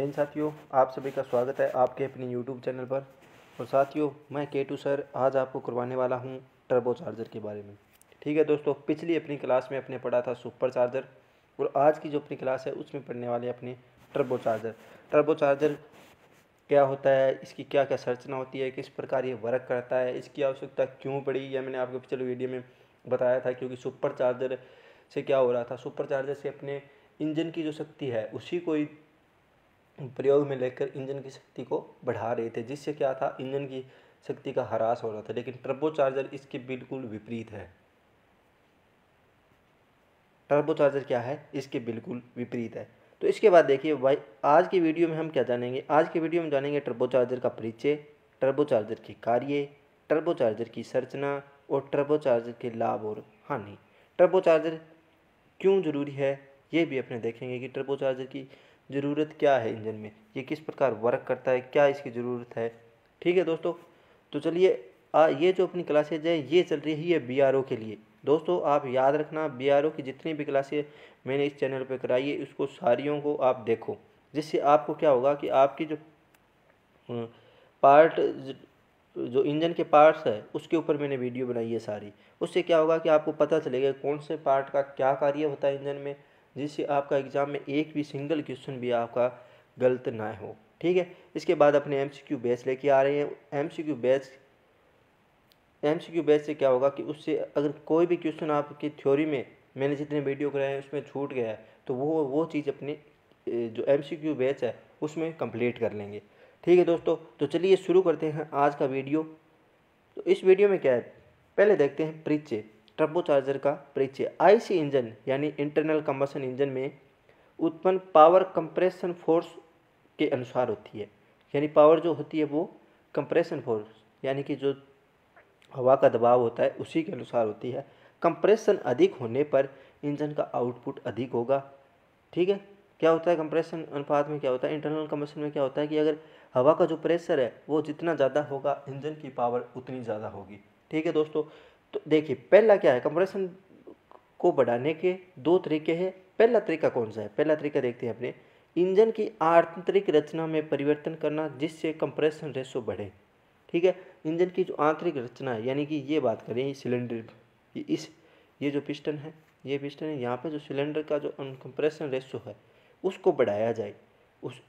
हिंद साथियों, आप सभी का स्वागत है आपके अपने यूट्यूब चैनल पर। और साथियों, मैं केटू सर, आज आपको करवाने वाला हूँ टर्बो चार्जर के बारे में। ठीक है दोस्तों, पिछली अपनी क्लास में अपने पढ़ा था सुपर चार्जर और आज की जो अपनी क्लास है, उसमें पढ़ने वाले अपने टर्बो चार्जर टर्बो चार्जर क्या होता है, इसकी क्या क्या संरचना होती है, किस प्रकार ये वर्क करता है, इसकी आवश्यकता क्यों पड़ी, यह मैंने आपको पिछले वीडियो में बताया था, क्योंकि सुपर चार्जर से क्या हो रहा था सुपर चार्जर से अपने इंजन की जो शक्ति है, उसी को प्रयोग में लेकर इंजन की शक्ति को बढ़ा रहे थे, जिससे क्या था, इंजन की शक्ति का ह्रास हो रहा था, लेकिन टर्बो चार्जर इसके बिल्कुल विपरीत है। टर्बो चार्जर क्या है? इसके बिल्कुल विपरीत है। तो इसके बाद देखिए, भाई, आज की वीडियो में हम क्या जानेंगे? आज की वीडियो में जानेंगे टर्बो चार्जर का परिचय टर्बो चार्जर के कार्य टर्बो चार्जर की संरचना और टर्बो चार्जर के लाभ और हानि। टर्बो चार्जर क्यों ज़रूरी है? ये भी अपने देखेंगे कि टर्बो चार्जर की ज़रूरत क्या है इंजन में? ये किस प्रकार वर्क करता है? क्या इसकी ज़रूरत है? ठीक है दोस्तों तो चलिए ये जो अपनी क्लासेज है, ये चल रही है बीआरओ के लिए। दोस्तों, आप याद रखना बीआरओ की जितनी भी क्लासेज मैंने इस चैनल पर कराई है, उसको सारियों को आप देखो, जिससे आपको क्या होगा कि आपकी जो पार्ट जो इंजन के पार्ट्स है, उसके ऊपर मैंने वीडियो बनाई है सारी। उससे क्या होगा कि आपको पता चलेगा कौन से पार्ट का क्या कार्य होता है इंजन में जिससे आपका एग्ज़ाम में एक भी सिंगल क्वेश्चन भी आपका गलत ना हो। ठीक है? इसके बाद अपने एम सी क्यू बेस लेके आ रहे हैं। M C Q base M C Q base से क्या होगा कि उससे अगर कोई भी क्वेश्चन आपकी थ्योरी में, मैंने जितने वीडियो कराए हैं, उसमें छूट गया है तो वो वो चीज़ अपने जो एम सी क्यू बेच है, उसमें कंप्लीट कर लेंगे। ठीक है दोस्तों? तो चलिए शुरू करते हैं आज का वीडियो। तो इस वीडियो में क्या है? पहले देखते हैं परिचय टर्बो चार्जर का परिचय। आईसी इंजन, यानी इंटरनल कंबसन इंजन में उत्पन्न पावर कंप्रेशन फोर्स के अनुसार होती है। यानी पावर जो होती है वो कंप्रेशन फोर्स यानी कि जो हवा का दबाव होता है, उसी के अनुसार होती है। कंप्रेशन अधिक होने पर इंजन का आउटपुट अधिक होगा। ठीक है? क्या होता है कंप्रेशन अनुपात में? क्या होता है? इंटरनल कंबसन में क्या होता है कि अगर हवा का जो प्रेशर है, वो जितना ज़्यादा होगा, इंजन की पावर उतनी ज़्यादा होगी। ठीक है दोस्तों? तो देखिए, पहला क्या है? कंप्रेशन को बढ़ाने के दो तरीके हैं। पहला तरीका कौन सा है? पहला तरीका देखते हैं अपने। इंजन की आंतरिक रचना में परिवर्तन करना, जिससे कंप्रेशन रेशो बढ़े। ठीक है? इंजन की जो आंतरिक रचना है, यानी कि ये बात करें सिलेंडर इस, ये जो पिस्टन है, ये पिस्टन है, यहाँ पे जो सिलेंडर का जो कंप्रेशन रेशो है, उसको बढ़ाया जाए। उस,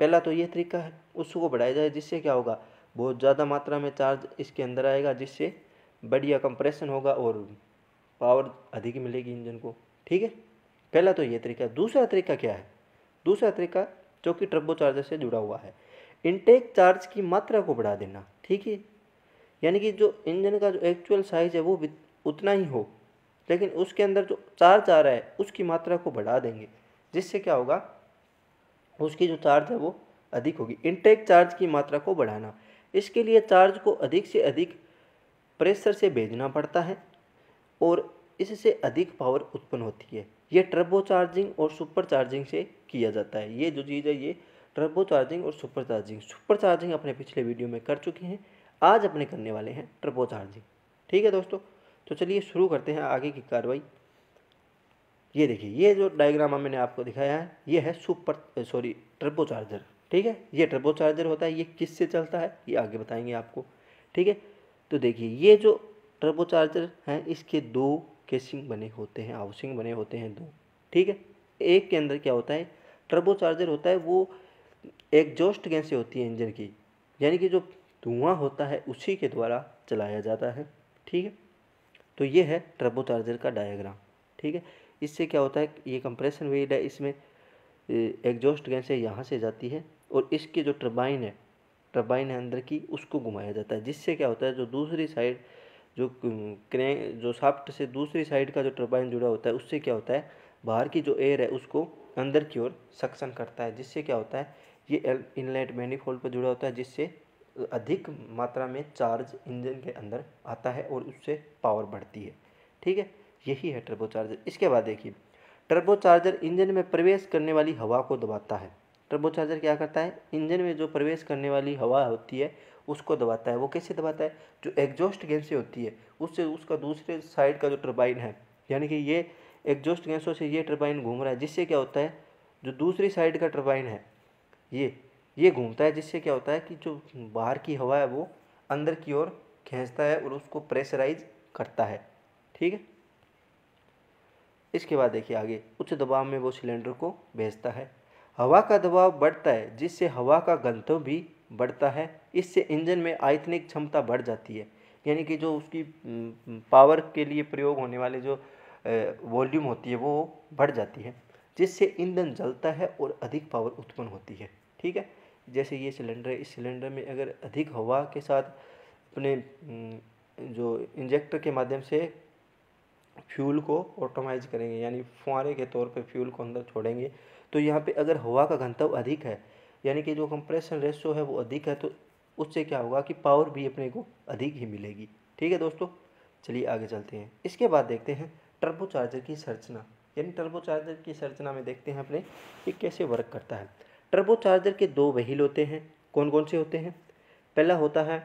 पहला तो ये तरीका है, उसको बढ़ाया जाए, जिससे क्या होगा? बहुत ज़्यादा मात्रा में चार्ज इसके अंदर आएगा, जिससे बढ़िया कंप्रेशन होगा और पावर अधिक मिलेगी इंजन को। ठीक है? पहला तो ये तरीका। दूसरा तरीका क्या है? दूसरा तरीका जो कि ट्रबो चार्जर से जुड़ा हुआ है। इनटेक चार्ज की मात्रा को बढ़ा देना। ठीक है? यानी कि जो इंजन का जो एक्चुअल साइज़ है वो उतना ही हो। लेकिन उसके अंदर जो चार्ज आ रहा है, उसकी मात्रा को बढ़ा देंगे। जिससे क्या होगा? उसकी जो चार्ज है वो अधिक होगी। इनटेक चार्ज की मात्रा को बढ़ाना। इसके लिए चार्ज को अधिक से अधिक प्रेशर से भेजना पड़ता है और इससे अधिक पावर उत्पन्न होती है। ये ट्रबो चार्जिंग और सुपर चार्जिंग से किया जाता है। ये जो चीज़ है, ये ट्रबो चार्जिंग और सुपर चार्जिंग सुपर चार्जिंग अपने पिछले वीडियो में कर चुके हैं। आज अपने करने वाले हैं ट्रबो चार्जिंग ठीक है दोस्तों? तो चलिए शुरू करते हैं आगे की कार्रवाई। ये देखिए, ये जो डायग्राम मैंने आपको दिखाया है, ये है सुपर सॉरी ट्रबो चार्जर ठीक है? ये ट्रबो चार्जर होता है, ये किससे चलता है? ये आगे बताएँगे आपको। ठीक है? तो देखिए, ये जो टर्बो चार्जर हैं, इसके दो केसिंग बने होते हैं हाउसिंग बने होते हैं दो, ठीक है? एक के अंदर क्या होता है? टर्बो चार्जर होता है, वो एग्जॉस्ट गैस होती है इंजन की, यानी कि जो धुआँ होता है, उसी के द्वारा चलाया जाता है, ठीक है? तो ये है टर्बो चार्जर का डायग्राम ठीक है? इससे क्या होता है, ये कंप्रेशन व्हील है, इसमें एग्जॉस्ट गैस यहाँ से जाती है, और इसकी जो टर्बाइन है टर्बाइन है अंदर की, उसको घुमाया जाता है, जिससे क्या होता है, जो दूसरी साइड, जो क्रैंक जो साफ्ट से दूसरी साइड का जो टर्बाइन जुड़ा होता है, उससे क्या होता है, बाहर की जो एयर है, उसको अंदर की ओर सक्शन करता है, जिससे क्या होता है, ये इनलेट मैनीफोल्ड पर जुड़ा होता है, जिससे अधिक मात्रा में चार्ज इंजन के अंदर आता है और उससे पावर बढ़ती है। ठीक है? यही है टर्बो चार्जर इसके बाद देखिए टर्बो चार्जर इंजन में प्रवेश करने वाली हवा को दबाता है। टर्बो चार्जर क्या करता है? इंजन में जो प्रवेश करने वाली हवा होती है, उसको दबाता है। वो कैसे दबाता है? जो एग्जॉस्ट गैस होती है, उससे उसका दूसरे साइड का जो टर्बाइन है, यानी कि ये एग्जॉस्ट गैसों से ये टर्बाइन घूम रहा है, जिससे क्या होता है? जो दूसरी साइड का टर्बाइन है, ये ये घूमता है, जिससे क्या होता है कि जो बाहर की हवा है, वो अंदर की ओर खींचता है और उसको प्रेशराइज करता है। ठीक है? इसके बाद देखिए आगे, उच्च दबाव में वो सिलेंडर को भेजता है। हवा का दबाव बढ़ता है, जिससे हवा का घनत्व भी बढ़ता है। इससे इंजन में आयतनिक क्षमता बढ़ जाती है, यानी कि जो उसकी पावर के लिए प्रयोग होने वाले जो वॉल्यूम होती है, वो बढ़ जाती है, जिससे ईंधन जलता है और अधिक पावर उत्पन्न होती है। ठीक है? जैसे ये सिलेंडर है, इस सिलेंडर में अगर अधिक हवा के साथ अपने जो इंजेक्टर के माध्यम से फ्यूल को ऑटोमाइज करेंगे, यानी फुहारे के तौर पे फ्यूल को अंदर छोड़ेंगे तो यहाँ पे अगर हवा का घनत्व अधिक है, यानी कि जो कंप्रेशन रेशो है वो अधिक है तो उससे क्या होगा कि पावर भी अपने को अधिक ही मिलेगी। ठीक है दोस्तों? चलिए आगे चलते हैं। इसके बाद देखते हैं टर्बो चार्जर की संरचना। यानी टर्बो चार्जर की संरचना में देखते हैं अपने कि कैसे वर्क करता है। टर्बो चार्जर के दो वहील होते हैं। कौन कौन से होते हैं? पहला होता है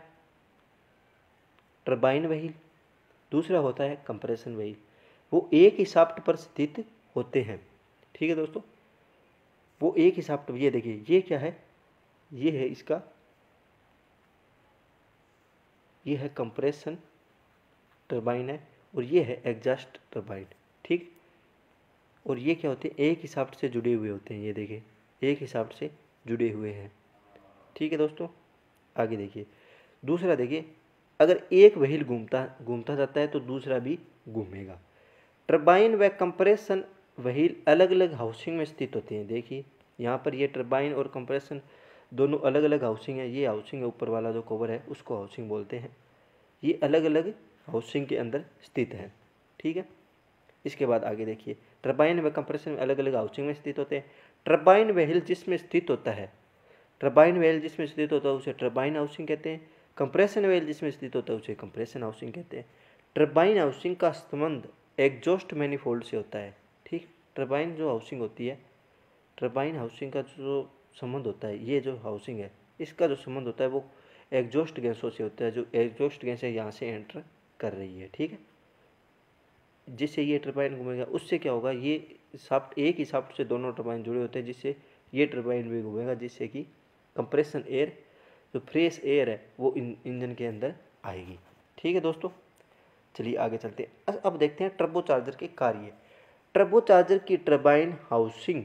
टर्बाइन वहील दूसरा होता है कंप्रेशन व्हील वो एक ही साफ्ट पर स्थित होते हैं। ठीक है दोस्तों? वो एक हिसाब साफ्ट ये देखिए, ये क्या है? ये है इसका, ये है कंप्रेशन टर्बाइन है और ये है एग्जॉस्ट टर्बाइन ठीक? और ये क्या होते हैं? एक हिसाब से जुड़े हुए होते हैं, ये देखिए, एक हिसाब से जुड़े हुए हैं, ठीक है दोस्तों? आगे देखिए, दूसरा देखिए, अगर एक व्हील घूमता घूमता जाता है तो दूसरा भी घूमेगा। टर्बाइन व कंप्रेशन व्हील अलग अलग हाउसिंग में स्थित होते हैं। देखिए, यहाँ पर ये टर्बाइन और कंप्रेशन दोनों अलग अलग हाउसिंग है। ये हाउसिंग है ऊपर वाला जो कवर है, उसको हाउसिंग बोलते हैं। ये अलग अलग हाउसिंग के अंदर स्थित है। ठीक है? इसके बाद आगे देखिए टर्बाइन व कंप्रेशन अलग अलग हाउसिंग में स्थित होते हैं। टर्बाइन व्हील जिसमें स्थित होता है टर्बाइन व्हील जिसमें स्थित होता है, उसे टर्बाइन हाउसिंग कहते हैं। कंप्रेशन व्हील जिसमें स्थित होता है, उसे कंप्रेशन हाउसिंग कहते हैं। टर्बाइन हाउसिंग का संबंध एग्जॉस्ट मैनिफोल्ड से होता है। ठीक टर्बाइन जो हाउसिंग होती है टर्बाइन हाउसिंग का जो संबंध होता है, ये जो हाउसिंग है, इसका जो संबंध होता है वो एग्जॉस्ट गैसों से होता है, जो एग्जॉस्ट गैस यहाँ से एंटर कर रही है, ठीक है? जिससे ये टर्बाइन घूमेगा, उससे क्या होगा, ये साफ्ट एक ही साफ्ट से दोनों टर्बाइन जुड़े होते हैं, जिससे ये टर्बाइन भी घूमेगा, जिससे कि कंप्रेशन एयर जो फ्रेश एयर है, वो इंजन के अंदर आएगी, ठीक है दोस्तों? चलिए आगे चलते हैं। अब देखते हैं ट्रबो चार्जर के कार्य। ट्रबो चार्जर की टर्बाइन हाउसिंग।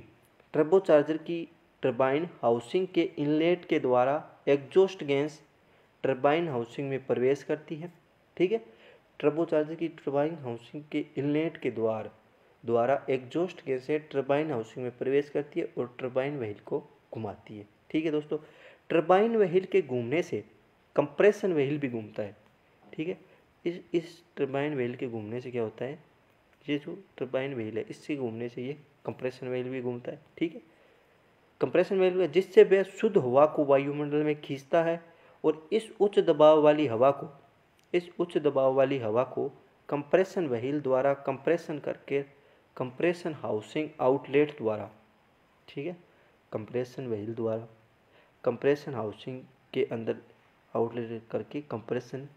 ट्रबो चार्जर की टर्बाइन हाउसिंग के इनलेट के द्वारा एग्जॉस्ट गैस टर्बाइन हाउसिंग में प्रवेश करती है, ठीक है? ट्रबोचार्जर की टर्बाइन हाउसिंग के इनलेट के द्वार, द्वारा एग्जॉस्ट गैसें टर्बाइन हाउसिंग में प्रवेश करती है और टर्बाइन व्हील को घुमाती है, ठीक है दोस्तों? टर्बाइन व्हील के घूमने से कंप्रेशन व्हील भी घूमता है, ठीक है? इस इस टर्बाइन व्हील के घूमने से क्या होता है? ये जो टर्बाइन व्हील है, इससे घूमने से ये कंप्रेशन व्हील भी घूमता है, ठीक है? कंप्रेशन व्हील जिससे वह शुद्ध हवा को वायुमंडल में खींचता है और इस उच्च दबाव वाली हवा को, इस उच्च दबाव वाली हवा को कंप्रेशन व्हील द्वारा कंप्रेशन करके कंप्रेशन हाउसिंग आउटलेट द्वारा, ठीक है? कंप्रेशन व्हील द्वारा कंप्रेशन हाउसिंग के अंदर आउटलेट करके कंप्रेशन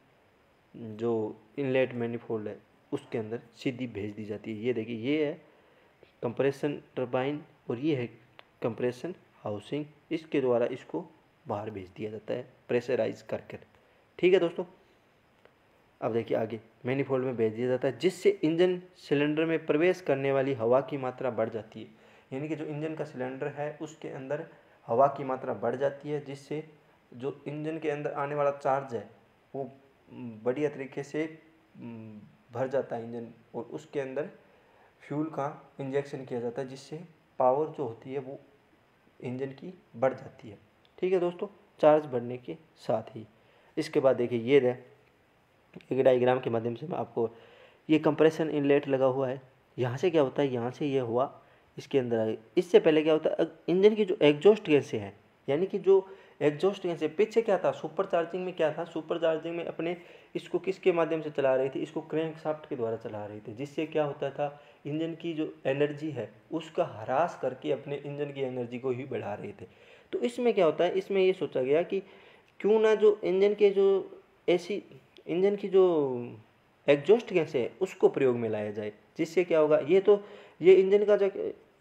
जो इनलेट मैनिफोल्ड है उसके अंदर सीधी भेज दी जाती है। ये देखिए, ये है कंप्रेशन टर्बाइन और ये है कंप्रेशन हाउसिंग इसके द्वारा इसको बाहर भेज दिया जाता है प्रेशराइज करके। ठीक है दोस्तों? अब देखिए आगे मैनीफोल्ड में भेज दिया जाता है, जिससे इंजन सिलेंडर में प्रवेश करने वाली हवा की मात्रा बढ़ जाती है। यानी कि जो इंजन का सिलेंडर है, उसके अंदर हवा की मात्रा बढ़ जाती है, जिससे जो इंजन के अंदर आने वाला चार्ज है, वो, बढ़िया तरीके से भर जाता है इंजन और उसके अंदर फ्यूल का इंजेक्शन किया जाता है, जिससे पावर जो होती है वो इंजन की बढ़ जाती है। ठीक है दोस्तों? चार्ज बढ़ने के साथ ही। इसके बाद देखिए, ये रहे। एक डाइग्राम के माध्यम से मैं आपको, ये कंप्रेशन इनलेट लगा हुआ है। यहाँ से क्या होता है? यहाँ से ये हुआ, इसके अंदर आगे इससे पहले क्या होता है? इंजन की जो एग्जॉस्ट गैसें हैं, यानी कि जो एग्जॉस्ट गैसें पीछे क्या था? सुपर चार्जिंग में क्या था? सुपर चार्जिंग में अपने इसको किसके माध्यम से चला रही थी? इसको क्रैंक साफ्ट के द्वारा चला रही थी, जिससे क्या होता था? इंजन की जो एनर्जी है, उसका हरास करके अपने इंजन की एनर्जी को ही बढ़ा रहे थे। तो इसमें क्या होता है? इसमें ये सोचा गया कि क्यों ना जो इंजन के जो ऐसी, इंजन की जो एग्जॉस्ट गैस है, उसको प्रयोग में लाया जाए, जिससे क्या होगा? ये तो ये इंजन का जो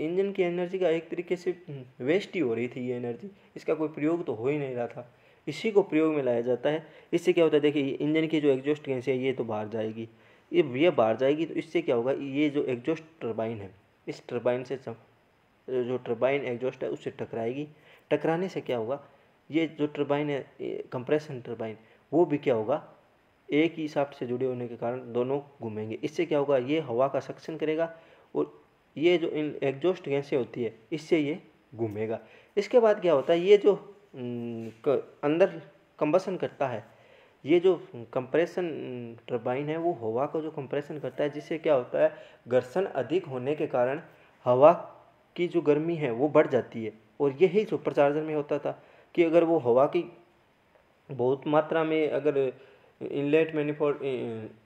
इंजन की एनर्जी का एक तरीके से वेस्ट ही हो रही थी ये एनर्जी। इसका कोई प्रयोग तो हो ही नहीं रहा था। इसी को प्रयोग में लाया जाता है। इससे क्या होता है, देखिए इंजन की जो एग्जॉस्ट गैस है, ये तो बाहर जाएगी। ये ये बाहर जाएगी तो इससे क्या होगा, ये जो एग्जॉस्ट टर्बाइन है, इस टर्बाइन से जो टर्बाइन एग्जॉस्ट है, उससे टकराएगी। टकराने से क्या होगा, ये जो टर्बाइन है कंप्रेशन टर्बाइन वो भी क्या होगा, एक ही शाफ्ट से जुड़े होने के कारण दोनों घूमेंगे। इससे क्या होगा, ये हवा का सक्शन करेगा और ये जो इन, एग्जॉस्ट गैसें होती है, इससे ये घूमेगा। इसके बाद क्या होता है, ये जो अंदर कंबसन करता है, ये जो कंप्रेशन टर्बाइन है, वो हवा को जो कंप्रेशन करता है, जिससे क्या होता है, घर्षण अधिक होने के कारण हवा की जो गर्मी है, वो बढ़ जाती है। और यही सुपर चार्जर में होता था कि अगर वो हवा की बहुत मात्रा में अगर इनलेट मैनिफोल्ड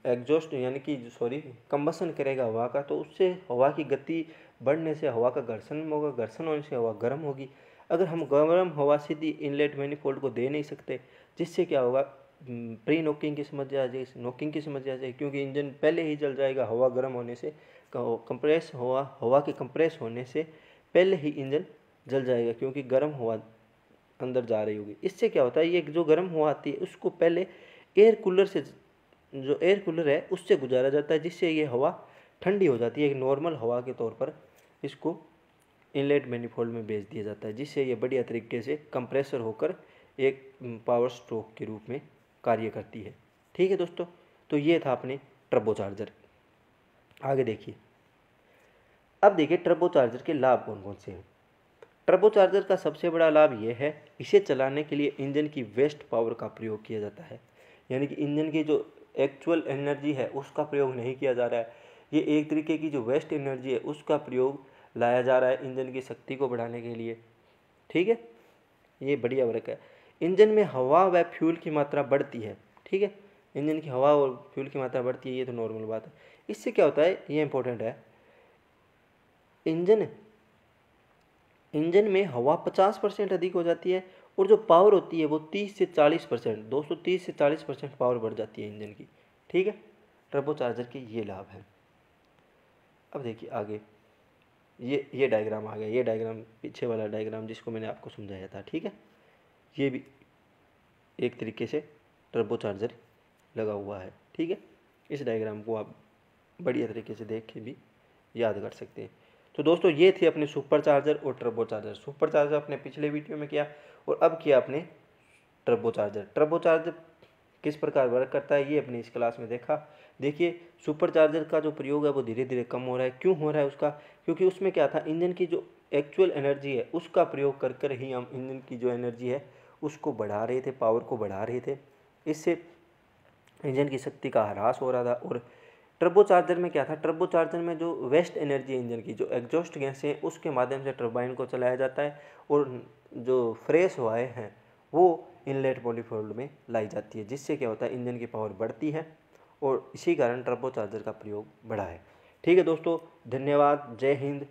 एग्जॉस्ट यानी कि सॉरी कंबसन करेगा हवा का तो उससे हवा की गति बढ़ने से, हवा का घर्षण होगा, घर्षण होने से हवा गर्म होगी। अगर हम गर्म हवा सीधी इनलेट मैनिफोल्ड को दे नहीं सकते, जिससे क्या होगा? प्री नोकिंग की समस्या आ जाए नोकिंग की समस्या आ जाए क्योंकि इंजन पहले ही जल जाएगा हवा गर्म होने से कंप्रेस हवा हवा के कंप्रेस होने से पहले ही इंजन जल जाएगा, क्योंकि गर्म हवा अंदर जा रही होगी। इससे क्या होता है, ये जो गर्म हवा आती है, उसको पहले एयर कूलर से जो एयर कूलर है, उससे गुजारा जाता है, जिससे ये हवा ठंडी हो जाती है। एक नॉर्मल हवा के तौर पर इसको इनलेट मैनिफोल्ड में भेज दिया जाता है, जिससे ये बढ़िया तरीके से कंप्रेसर होकर एक पावर स्ट्रोक के रूप में कार्य करती है। ठीक है दोस्तों तो ये था अपने ट्रबो चार्जर आगे देखिए। अब देखिए ट्रबो चार्जर के लाभ कौन कौन से हैं। ट्रबो चार्जर का सबसे बड़ा लाभ यह है, इसे चलाने के लिए इंजन की वेस्ट पावर का प्रयोग किया जाता है। यानी कि इंजन की जो एक्चुअल एनर्जी है, उसका प्रयोग नहीं किया जा रहा है। ये एक तरीके की जो वेस्ट एनर्जी है, उसका प्रयोग लाया जा रहा है इंजन की शक्ति को बढ़ाने के लिए। ठीक है? ये बढ़िया वर्क है। इंजन में हवा व फ्यूल की मात्रा बढ़ती है। ठीक है? इंजन की हवा और फ्यूल की मात्रा बढ़ती है, ये तो नॉर्मल बात है। इससे क्या होता है? ये इंपॉर्टेंट है। इंजन इंजन में हवा पचास परसेंट अधिक हो जाती है और जो पावर होती है वो तीस से चालीस परसेंट दो सौ तीस से चालीस परसेंट पावर बढ़ जाती है इंजन की, ठीक है? टर्बो चार्जर के ये लाभ हैं। अब देखिए आगे, ये ये डायग्राम आ गया, ये डायग्राम पीछे वाला डायग्राम जिसको मैंने आपको समझाया था, ठीक है? ये भी एक तरीके से टर्बो चार्जर लगा हुआ है, ठीक है? इस डायग्राम को आप बढ़िया तरीके से देख के भी याद कर सकते हैं। तो दोस्तों, ये थे अपने सुपर चार्जर और ट्रबो चार्जर सुपर चार्जर अपने पिछले वीडियो में किया और अब किया अपने ट्रबो चार्जर ट्रबो चार्जर किस प्रकार वर्क करता है, ये अपने इस क्लास में देखा। देखिए सुपर चार्जर का जो प्रयोग है, वो धीरे धीरे कम हो रहा है। क्यों हो रहा है उसका? क्योंकि उसमें क्या था, इंजन की जो एक्चुअल एनर्जी है, उसका प्रयोग कर कर ही हम इंजन की जो एनर्जी है, उसको बढ़ा रहे थे पावर को बढ़ा रहे थे। इससे इंजन की शक्ति का ह्रास हो रहा था और टर्बो चार्जर में क्या था? टर्बो चार्जर में जो वेस्ट एनर्जी इंजन की जो एग्जॉस्ट गैस है, उसके माध्यम से टर्बाइन को चलाया जाता है और जो फ्रेश हवाएँ हैं, वो इनलेट पॉलीफोल्ड में लाई जाती है, जिससे क्या होता है इंजन की पावर बढ़ती है और इसी कारण टर्बो चार्जर का प्रयोग बढ़ा है। ठीक है दोस्तों, धन्यवाद, जय हिंद।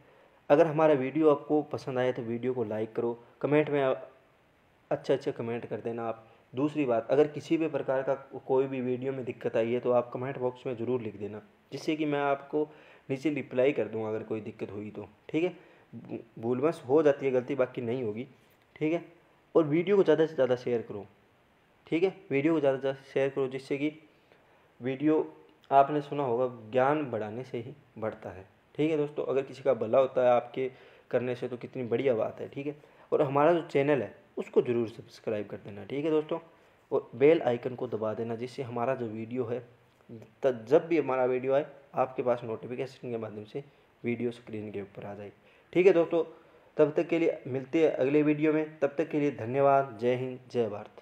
अगर हमारा वीडियो आपको पसंद आए तो वीडियो को लाइक करो, कमेंट में अच्छे अच्छे कमेंट कर देना आप। दूसरी बात, अगर किसी भी प्रकार का कोई भी वीडियो में दिक्कत आई है तो आप कमेंट बॉक्स में ज़रूर लिख देना, जिससे कि मैं आपको नीचे रिप्लाई कर दूँगा अगर कोई दिक्कत हुई तो ठीक है? भूलवश हो जाती है गलती, बाकी नहीं होगी, ठीक है? और वीडियो को ज़्यादा से ज़्यादा शेयर करो, ठीक है? वीडियो को ज़्यादा से ज़्यादा शेयर करो, जिससे कि वीडियो आपने सुना होगा, ज्ञान बढ़ाने से ही बढ़ता है, ठीक है दोस्तों? अगर किसी का भला होता है आपके करने से तो कितनी बढ़िया बात है, ठीक है? और हमारा जो चैनल है उसको ज़रूर सब्सक्राइब कर देना, ठीक है दोस्तों? और बेल आइकन को दबा देना, जिससे हमारा जो वीडियो है जब भी हमारा वीडियो आए, आपके पास नोटिफिकेशन के माध्यम से वीडियो स्क्रीन के ऊपर आ जाए। ठीक है दोस्तों? तब तक के लिए मिलते हैं अगले वीडियो में। तब तक के लिए धन्यवाद। जय हिंद, जय भारत।